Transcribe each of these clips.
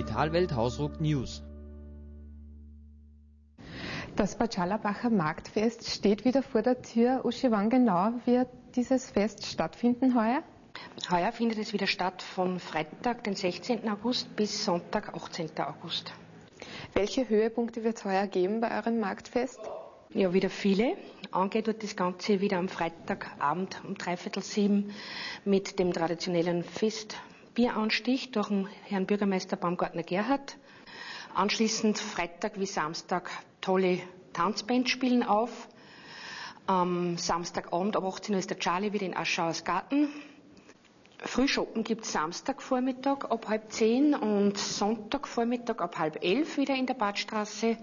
Die Vitalwelt Hausruck News. Das Batschalabacher Marktfest steht wieder vor der Tür. Uschi, wann genau wird dieses Fest stattfinden heuer? Heuer findet es wieder statt von Freitag, den 16. August bis Sonntag, 18. August. Welche Höhepunkte wird es heuer geben bei eurem Marktfest? Ja, wieder viele. Angeht wird das Ganze wieder am Freitagabend um dreiviertel sieben mit dem traditionellen Festbieranstich durch den Herrn Bürgermeister Baumgartner Gerhard. Anschließend Freitag wie Samstag tolle Tanzband spielen auf. Am Samstagabend ab 18 Uhr ist der Charlie wieder in Aschauers Garten. Frühschoppen gibt es Samstagvormittag ab halb zehn und Sonntagvormittag ab halb elf wieder in der Badstraße.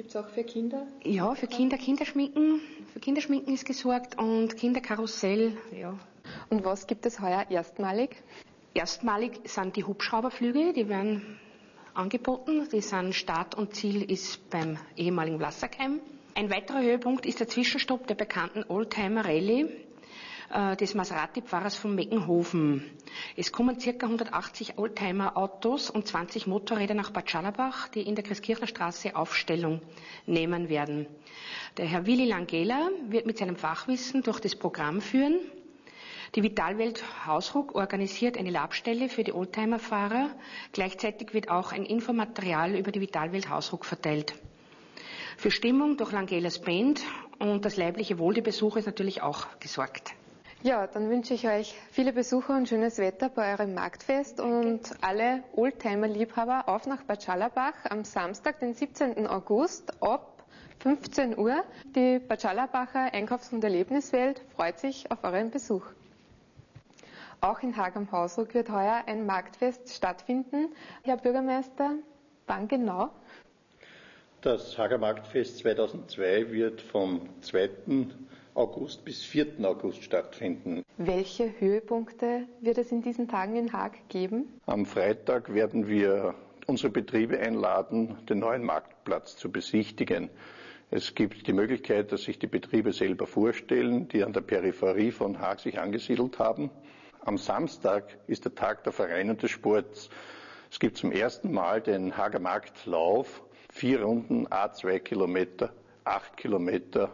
Gibt es auch für Kinder? Ja, für Kinder Kinderschminken. Für Kinderschminken ist gesorgt und Kinderkarussell, ja. Und was gibt es heuer erstmalig? Erstmalig sind die Hubschrauberflüge, die werden angeboten. Die sind Start und Ziel ist beim ehemaligen Wasserkeim. Ein weiterer Höhepunkt ist der Zwischenstopp der bekannten Oldtimer Rallye des Maserati-Pfarrers von Meckenhofen. Es kommen circa 180 Oldtimer-Autos und 20 Motorräder nach Bad Schallerbach, die in der Christkirchner Straße Aufstellung nehmen werden. Der Herr Willi Langela wird mit seinem Fachwissen durch das Programm führen. Die Vitalwelt Hausruck organisiert eine Labstelle für die Oldtimer-Fahrer. Gleichzeitig wird auch ein Infomaterial über die Vitalwelt Hausruck verteilt. Für Stimmung durch Langelas Band und das leibliche Wohl der Besucher ist natürlich auch gesorgt. Ja, dann wünsche ich euch viele Besucher und schönes Wetter bei eurem Marktfest und alle Oldtimer-Liebhaber auf nach Bad Schallerbach am Samstag, den 17. August ab 15 Uhr. Die Bad Schallerbacher Einkaufs- und Erlebniswelt freut sich auf euren Besuch. Auch in Haag am Hausruck wird heuer ein Marktfest stattfinden. Herr Bürgermeister, wann genau? Das Hager Marktfest 2002 wird vom 2. August bis 4. August stattfinden. Welche Höhepunkte wird es in diesen Tagen in Haag geben? Am Freitag werden wir unsere Betriebe einladen, den neuen Marktplatz zu besichtigen. Es gibt die Möglichkeit, dass sich die Betriebe selber vorstellen, die an der Peripherie von Haag sich angesiedelt haben. Am Samstag ist der Tag der Vereine und des Sports. Es gibt zum ersten Mal den Hager Marktlauf. Vier Runden, A2 Kilometer, acht Kilometer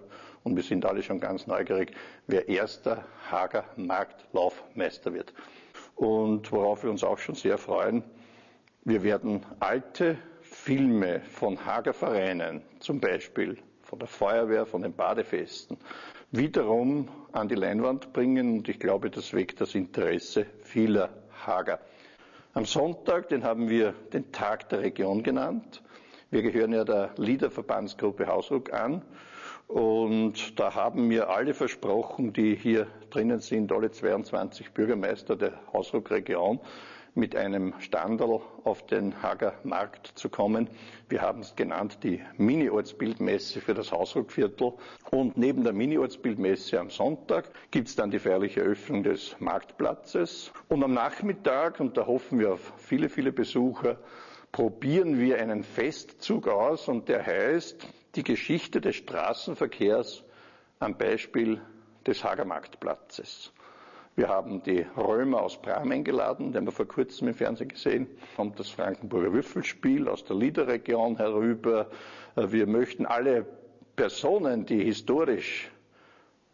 und wir sind alle schon ganz neugierig, wer erster Hager Marktlaufmeister wird. Und worauf wir uns auch schon sehr freuen, wir werden alte Filme von Hagervereinen, zum Beispiel von der Feuerwehr, von den Badefesten, wiederum an die Leinwand bringen und ich glaube, das weckt das Interesse vieler Hager. Am Sonntag, den haben wir den Tag der Region genannt. Wir gehören ja der Liederverbandsgruppe Hausruck an und da haben mir alle versprochen, die hier drinnen sind, alle 22 Bürgermeister der Hausruckregion, mit einem Standel auf den Hager Markt zu kommen. Wir haben es genannt die Mini-Ortsbildmesse für das Hausruckviertel. Und neben der Mini-Ortsbildmesse am Sonntag gibt es dann die feierliche Eröffnung des Marktplatzes. Und am Nachmittag, und da hoffen wir auf viele, viele Besucher, probieren wir einen Festzug aus und der heißt die Geschichte des Straßenverkehrs am Beispiel des Hagermarktplatzes. Wir haben die Römer aus Bram eingeladen, den haben wir vor kurzem im Fernsehen gesehen. Kommt das Frankenburger Würfelspiel aus der Liederregion herüber. Wir möchten alle Personen, die historisch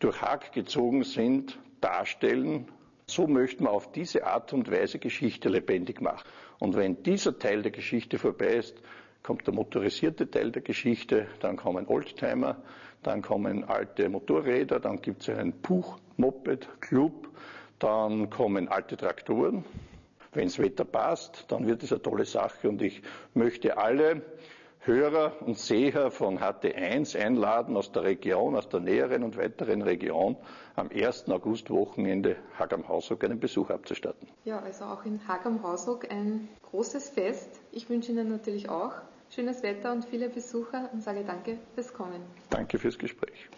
durch Haag gezogen sind, darstellen. So möchten wir auf diese Art und Weise Geschichte lebendig machen. Und wenn dieser Teil der Geschichte vorbei ist, kommt der motorisierte Teil der Geschichte, dann kommen Oldtimer, dann kommen alte Motorräder, dann gibt es einen Puch-Moped-Club, dann kommen alte Traktoren. Wenn das Wetter passt, dann wird es eine tolle Sache und ich möchte alle Hörer und Seher von HT1 einladen aus der Region, aus der näheren und weiteren Region, am 1. August-Wochenende Hag am Hausruck einen Besuch abzustatten. Ja, also auch in Hag am Hausruck ein großes Fest. Ich wünsche Ihnen natürlich auch schönes Wetter und viele Besucher und sage danke fürs Kommen. Danke fürs Gespräch.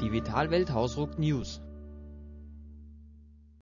Die Vitalwelt Hausruck News